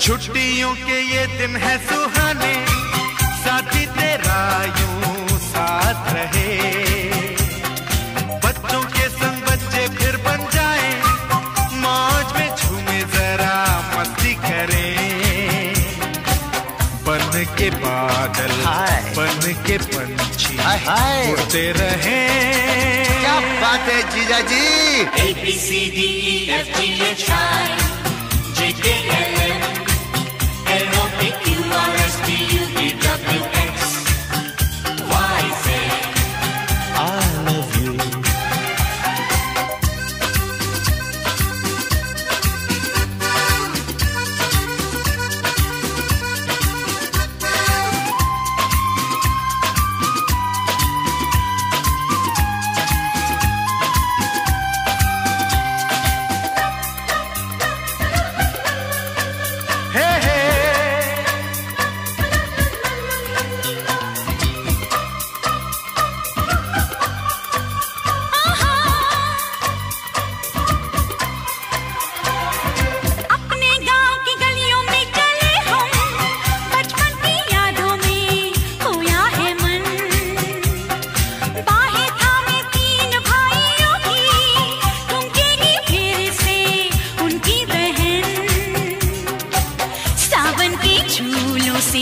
छुट्टियों के ये दिन है सुहाने साथी तेरा यूँ साथ रहे। बच्चों के संग बच्चे फिर बन जाए मौज में झूमे जरा मस्ती करें। बन के बादल बन के पंछी। उड़ते रहे। क्या बात है जीजा जी A B C D E F G H I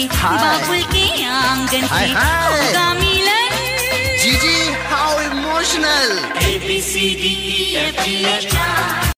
से बाबुल के आँगन हाय, से हाय। होगा मिलन जीजी how emotional A B C D E F G H I